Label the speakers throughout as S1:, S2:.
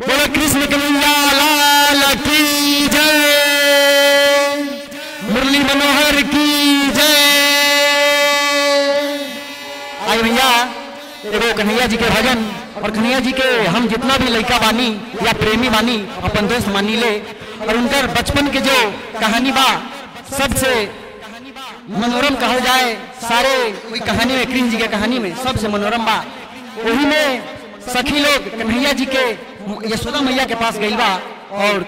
S1: बोलो कृष्ण कन्हैया लाल की जय। मुरली मनोहर की जय। आई भैया एगो कन्हैया जी के भजन और कन्हैया जी के हम जितना भी लड़का बानी या प्रेमी बानी, अपन दोस्त मानी ले। और उनकर बचपन के जो कहानी बा, सबसे मनोरम कहा जाए, सारे कहानी में, कृष्ण जी के कहानी में सबसे मनोरम बा। वही में सखी लोग कन्हैया जी के यशोदा मैया के पास गई बा और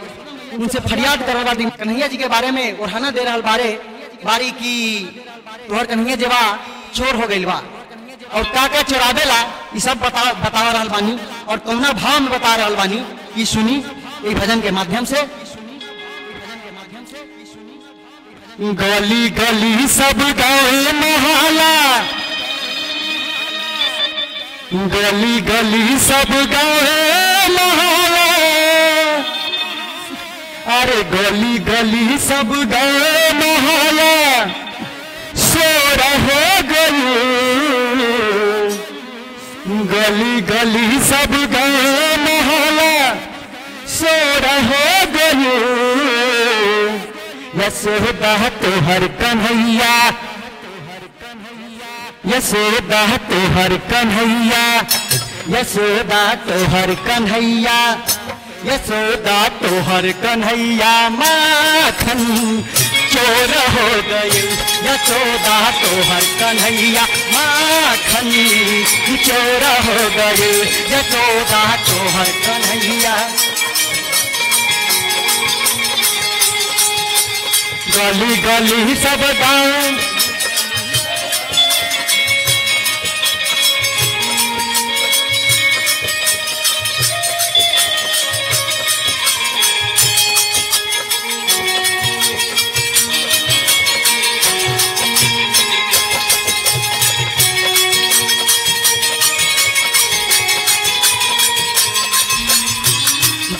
S1: उनसे फरियाद करल बा कन्हैया जी के बारे में ओढ़ाना दे रहल बारे, बारी की तोहर कन्हैया जेबा चोर हो गई बा। और का का चोरावेला ये सब बता बता रहल बानी। और कौना भाव में बता रहल बानी ये सुनी ये भजन के माध्यम से। गली गली सब गाँव मोहल्ला गली गली सब गाँव अरे गली गली सब गाँव मोहल्ला शोर हो गई गली गली सब गाँव मोहल्ला शोर हो गई यशोदा तोहर कन्हैया। यशोदा तोहर कन्हैया। यशोदा तोहर कन्हैया, यशोदा तोहर कन्हैया, माखन चोर हो गई यशोदा तोहर कन्हैया, माखन चोर हो गई यशोदा तोहर कन्हैया। गली गली सब गाँव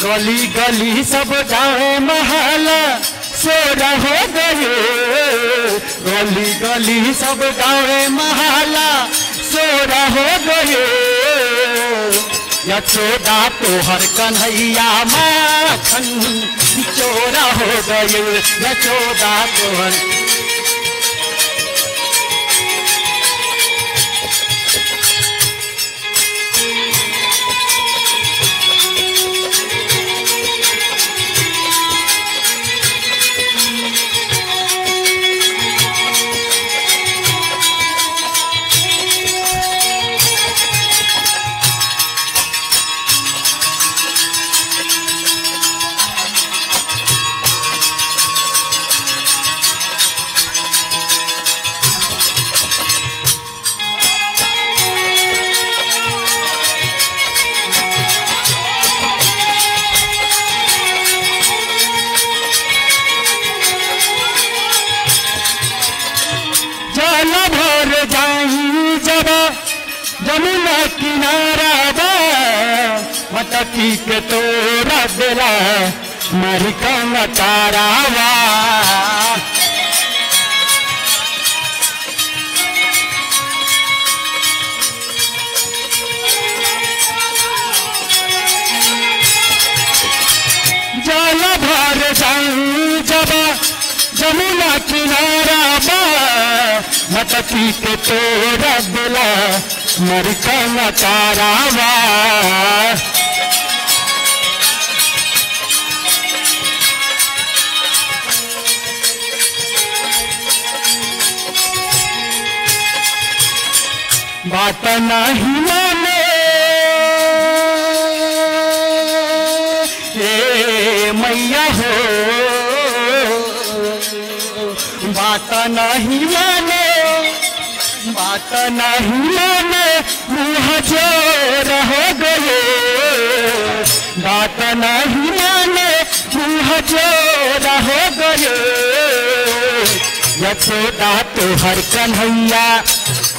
S1: गली गली सब गाँव महला सोरा हो गए। गली गली सब गाँव महला सोरा हो गए। यशोदा तोहर कन्हैया माखन चोरा हो गए। यशोदा तोहर जमुना किनारा बा मटकी के तोरा बेला, मरिका तारावा जल भर जाई जब जमुना किनारा बा मटकी के तोरा बेला मरिका तारावा बात नहीं माने। हे मैया हो। बात नहीं माने। नहीं माने मुँह चोर हो गए। बात नहीं माने मुँह चोर हो गए। यशोदा तोहर कन्हैया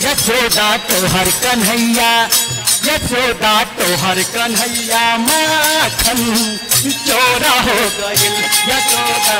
S1: यशोदा तोहर कन्हैया यशोदा तोहर कन्हैया, माखन चोरा हो गइल यशोदा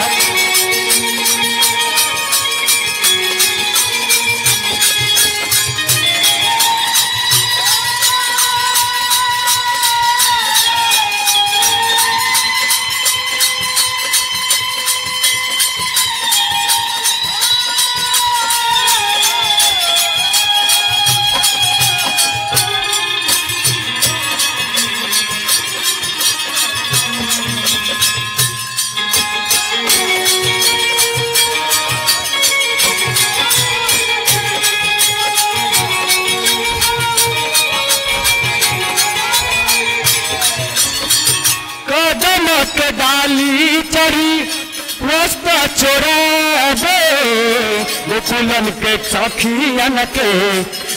S1: गोकुलन के सखियन के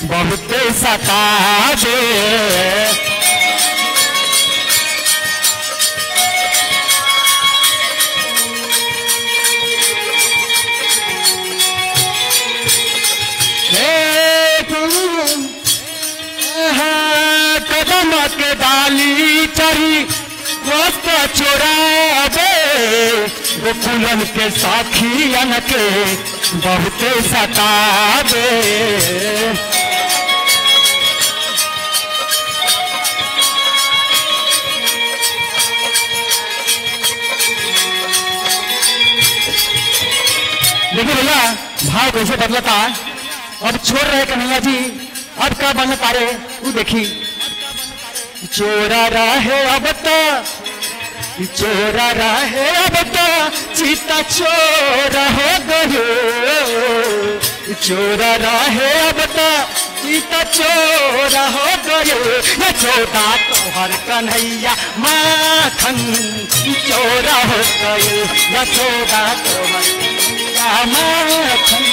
S1: बहुते सता दे। गोकुलन के साखियन के बहुते सता दे देखिए भैया, भाव कैसे बदलता? है अब छोड़ रहे कन्हैया जी, अब का बन पा रहे वो देखी। चोरा रहे अब तो चोरा रहे अब तो चीता चोरा हो गयो। चोरा रहे अब तो चीता चोरा हो गयो। ये चोरा तोहर कन्हैया माखन चोरा हो गयो। ये चोरा तोहर कन्हैया माखन